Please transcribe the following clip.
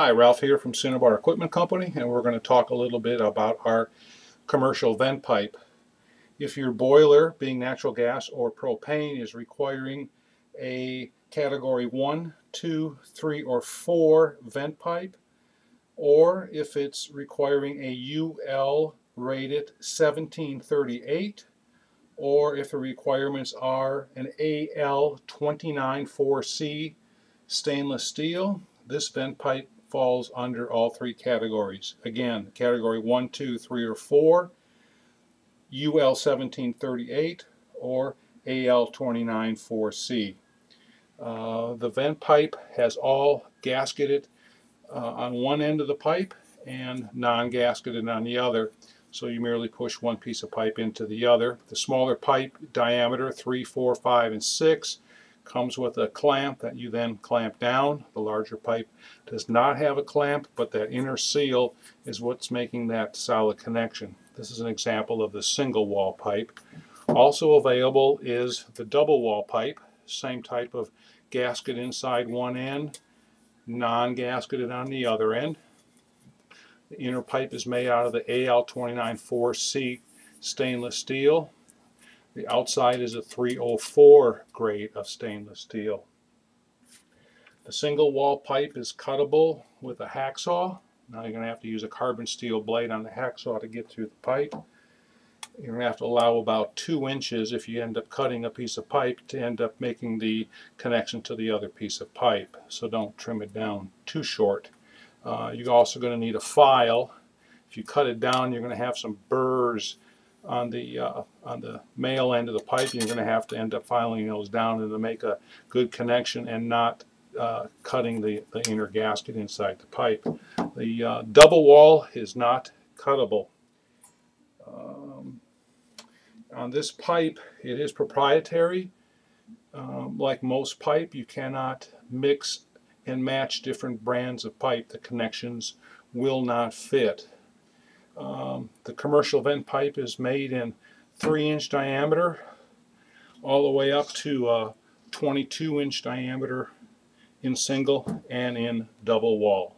Hi, Ralph here from Cinnabar Equipment Company and we're going to talk a little bit about our commercial vent pipe. If your boiler, being natural gas or propane, is requiring a category 1, 2, 3, or 4 vent pipe, or if it's requiring a UL rated 1738, or if the requirements are an AL 294C stainless steel, this vent pipe falls under all three categories. Again, category 1, 2, 3, or 4, UL 1738 or AL 294C. Uh, the vent pipe has all gasketed uh, on one end of the pipe and non-gasketed on the other. So you merely push one piece of pipe into the other. The smaller pipe diameter 3, 4, 5, and 6 comes with a clamp that you then clamp down. The larger pipe does not have a clamp, but that inner seal is what's making that solid connection. This is an example of the single wall pipe. Also available is the double wall pipe, same type of gasket inside one end, non-gasketed on the other end. The inner pipe is made out of the AL294C stainless steel. The outside is a 304 grade of stainless steel. The single wall pipe is cuttable with a hacksaw. Now you're going to have to use a carbon steel blade on the hacksaw to get through the pipe. You're going to have to allow about two inches if you end up cutting a piece of pipe to end up making the connection to the other piece of pipe. So don't trim it down too short. Uh, you're also going to need a file. If you cut it down, you're going to have some burrs on the uh, on the male end of the pipe, you're going to have to end up filing those down and to make a good connection and not uh, cutting the, the inner gasket inside the pipe. The uh, double wall is not cuttable. Um, on this pipe, it is proprietary. Um, like most pipe, you cannot mix and match different brands of pipe. The connections will not fit. Um, the commercial vent pipe is made in 3 inch diameter all the way up to uh, 22 inch diameter in single and in double wall.